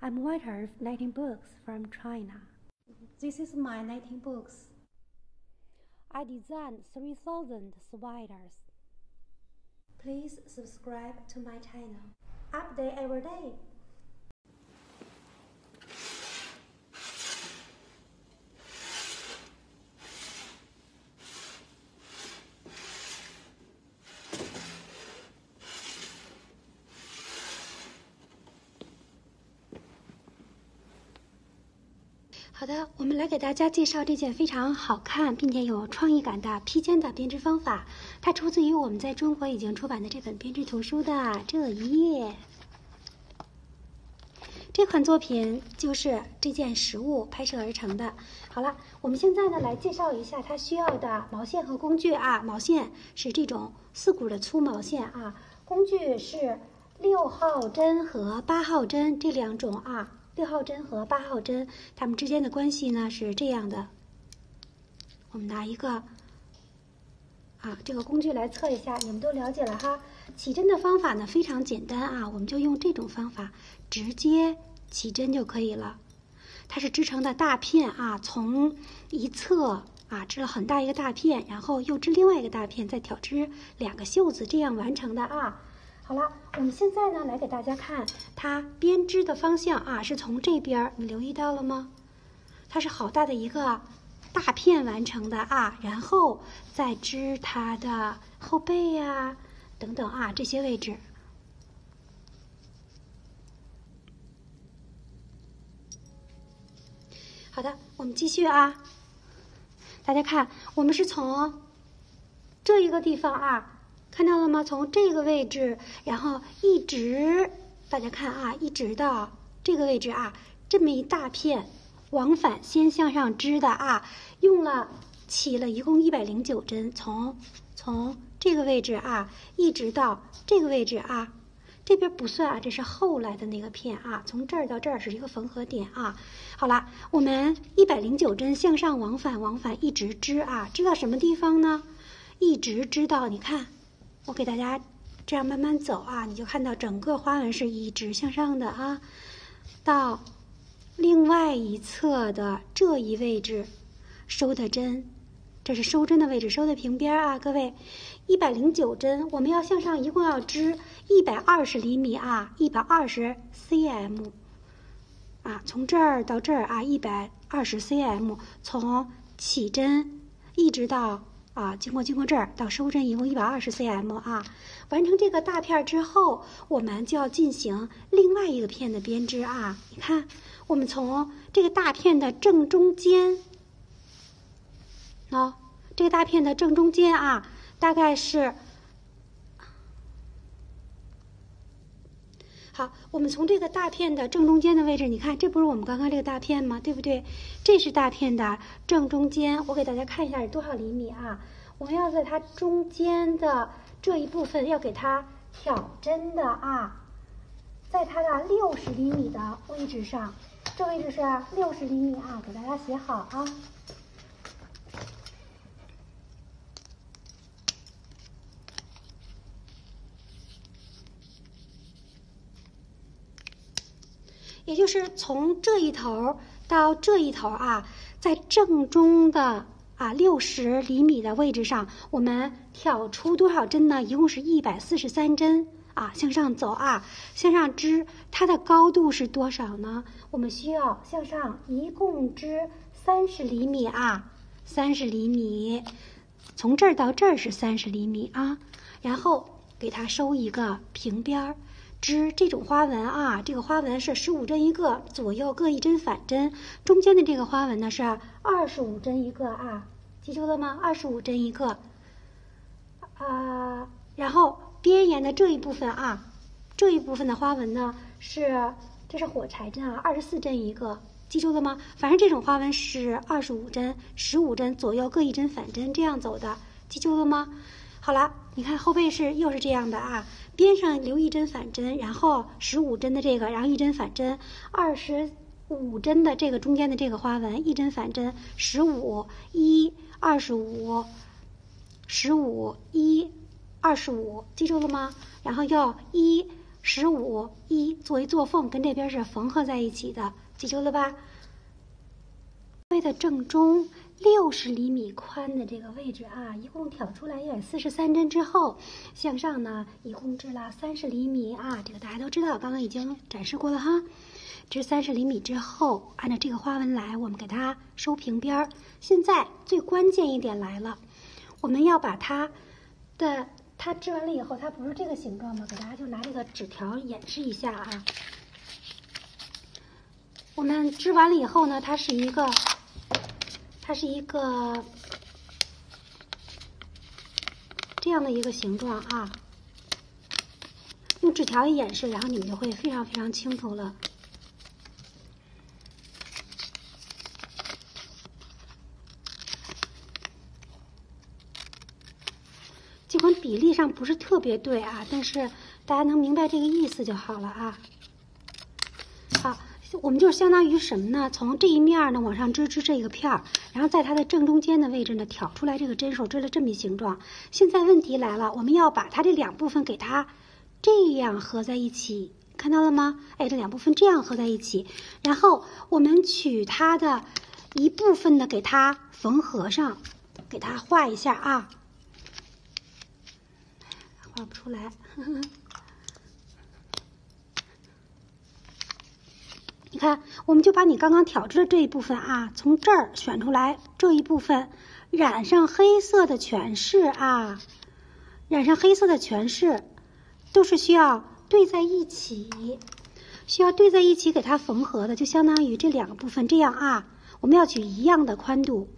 I'm writer of 19 books from China. This is my 19 books. I designed 3,000 sweaters. Please subscribe to my channel. Update every day. 好的，我们来给大家介绍这件非常好看并且有创意感的披肩的编织方法。它出自于我们在中国已经出版的这本编织图书的这一页。这款作品就是这件实物拍摄而成的。好了，我们现在呢来介绍一下它需要的毛线和工具啊。毛线是这种四股的粗毛线啊，工具是六号针和八号针这两种啊。六号针和八号针，它们之间的关系呢是这样的。我们拿一个啊这个工具来测一下，你们都了解了哈。起针的方法呢非常简单啊，我们就用这种方法直接起针就可以了。它是织成的大片啊，从一侧啊织了很大一个大片，然后又织另外一个大片，再挑织两个袖子，这样完成的啊。好了，我们现在呢来给大家看它编织的方向啊，是从这边，你留意到了吗？它是好大的一个大片完成的啊，然后再织它的后背呀等等啊这些位置。好的，我们继续啊，大家看，我们是从这一个地方啊。看到了吗？从这个位置，然后一直，大家看啊，一直到这个位置啊，这么一大片，往返先向上织的啊，用了起了一共一百零九针，从从这个位置啊，一直到这个位置啊，这边不算啊，这是后来的那个片啊，从这儿到这儿是一个缝合点啊。好了，我们一百零九针向上往返往返一直织啊，织到什么地方呢？一直织到你看。我给大家这样慢慢走啊，你就看到整个花纹是一直向上的啊，到另外一侧的这一位置收的针，这是收针的位置，收的平边啊，各位，一百零九针，我们要向上一共要织一百二十厘米啊，一百二十 cm 啊，从这儿到这儿啊，一百二十 cm，从起针一直到。啊，经过经过这儿到收针一共一百二十 cm 啊，完成这个大片之后，我们就要进行另外一个片的编织啊。你看，我们从这个大片的正中间，喏，这个大片的正中间啊，大概是。好，我们从这个大片的正中间的位置，你看，这不是我们刚刚这个大片吗？对不对？这是大片的正中间，我给大家看一下是多少厘米啊？我们要在它中间的这一部分要给它挑针的啊，在它的六十厘米的位置上，这位置是六十厘米啊，给大家写好啊。也就是从这一头到这一头啊，在正中的啊六十厘米的位置上，我们挑出多少针呢？一共是一百四十三针啊，向上走啊，向上织，它的高度是多少呢？我们需要向上一共织三十厘米啊，三十厘米，从这儿到这儿是三十厘米啊，然后给它收一个平边儿。织这种花纹啊，这个花纹是十五针一个，左右各一针反针。中间的这个花纹呢是二十五针一个啊，记住了吗？二十五针一个啊。然后边沿的这一部分啊，这一部分的花纹呢是这是火柴针啊，二十四针一个，记住了吗？反正这种花纹是二十五针、十五针左右各一针反针这样走的，记住了吗？好了，你看后背是又是这样的啊。边上留一针反针，然后十五针的这个，然后一针反针，二十五针的这个中间的这个花纹，一针反针，十五一二十五，十五一二十五，记住了吗？然后要一十五一作为坐缝，跟这边是缝合在一起的，记住了吧？背的正中六十厘米宽的这个位置啊，一共挑出来要四十三针之后，向上呢一共织了三十厘米啊，这个大家都知道，刚刚已经展示过了哈。织三十厘米之后，按照这个花纹来，我们给它收平边儿。现在最关键一点来了，我们要把它的它织完了以后，它不是这个形状吗？给大家就拿这个纸条演示一下啊。我们织完了以后呢，它是一个，它是一个这样的一个形状啊。用纸条一演示，然后你们就会非常非常清楚了。尽管比例上不是特别对啊，但是大家能明白这个意思就好了啊。我们就相当于什么呢？从这一面呢往上织织这个片儿，然后在它的正中间的位置呢挑出来这个针手，织了这么一形状。现在问题来了，我们要把它这两部分给它这样合在一起，看到了吗？哎，这两部分这样合在一起，然后我们取它的一部分的给它缝合上，给它画一下啊。画不出来，呵呵你看，我们就把你刚刚挑织的这一部分啊，从这儿选出来这一部分，染上黑色的全是啊，染上黑色的全是，都是需要对在一起，需要对在一起给它缝合的，就相当于这两个部分这样啊，我们要取一样的宽度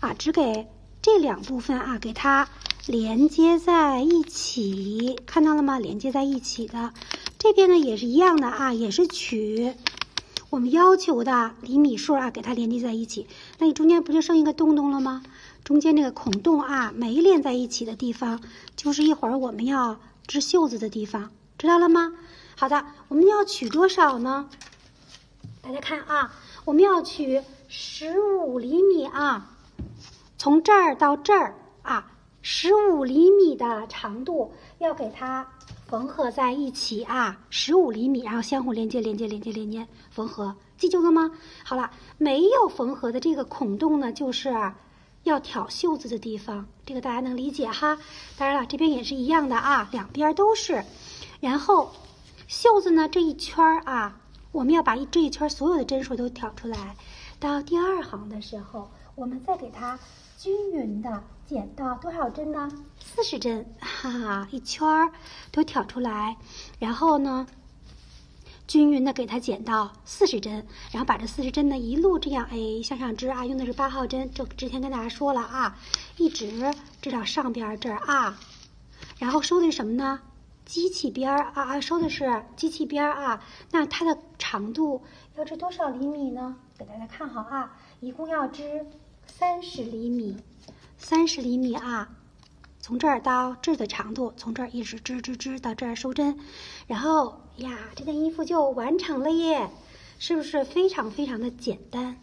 啊，只给这两部分啊，给它。连接在一起，看到了吗？连接在一起的这边呢也是一样的啊，也是取我们要求的厘米数啊，给它连接在一起。那你中间不就剩一个洞洞了吗？中间那个孔洞啊，没连在一起的地方，就是一会儿我们要织袖子的地方，知道了吗？好的，我们要取多少呢？大家看啊，我们要取十五厘米啊，从这儿到这儿啊。十五厘米的长度要给它缝合在一起啊，十五厘米，然后相互连接、连接、连接、连接，缝合，记住了吗？好了，没有缝合的这个孔洞呢，就是要挑袖子的地方，这个大家能理解哈。当然了，这边也是一样的啊，两边都是。然后袖子呢这一圈啊，我们要把这一圈所有的针数都挑出来。到第二行的时候，我们再给它均匀的。剪到多少针呢？四十针，哈哈，一圈儿都挑出来，然后呢，均匀的给它剪到四十针，然后把这四十针呢一路这样哎向上织啊，用的是八号针，这之前跟大家说了啊，一直织到上边这儿啊，然后收的是什么呢？机器边儿啊啊，收的是机器边儿啊，那它的长度要织多少厘米呢？给大家看好啊，一共要织三十厘米。三十厘米啊，从这儿到这儿的长度，从这儿一直织织织到这儿收针，然后呀，这件衣服就完成了耶，是不是非常非常的简单？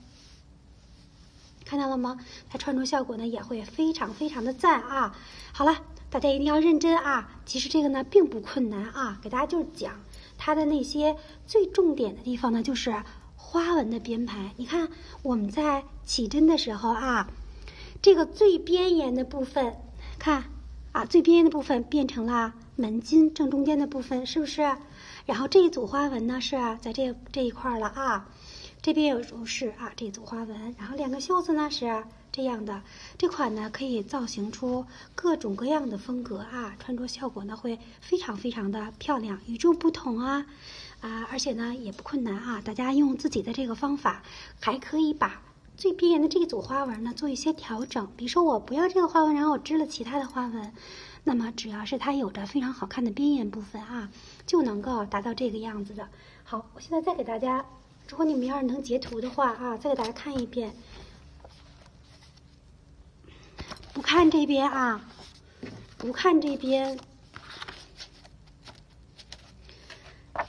看到了吗？它穿着效果呢也会非常非常的赞啊！好了，大家一定要认真啊！其实这个呢并不困难啊，给大家就是讲它的那些最重点的地方呢，就是花纹的编排。你看我们在起针的时候啊。这个最边沿的部分，看啊，最边沿的部分变成了门襟正中间的部分，是不是？然后这一组花纹呢是在这这一块了啊，这边有如是啊，这组花纹。然后两个袖子呢是这样的，这款呢可以造型出各种各样的风格啊，穿着效果呢会非常非常的漂亮，与众不同啊啊，而且呢也不困难啊，大家用自己的这个方法，还可以把。最边缘的这一组花纹呢，做一些调整。比如说，我不要这个花纹，然后我织了其他的花纹，那么只要是它有着非常好看的边沿部分啊，就能够达到这个样子的。好，我现在再给大家，如果你们要是能截图的话啊，再给大家看一遍。不看这边啊，不看这边，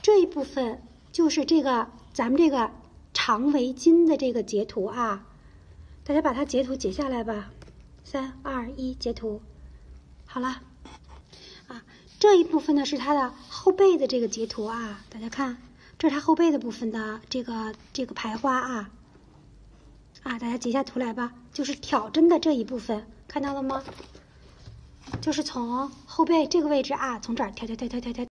这一部分就是这个咱们这个。长围巾的这个截图啊，大家把它截图截下来吧。三二一，截图，好了。啊，这。一部分呢是它的后背的这个截图啊，大家看，这是它后背的部分的这个这个排花啊，啊，大家截下图来吧，就是挑针的这一部分，看到了吗？就是从后背这个位置啊，从这儿挑挑挑挑挑挑。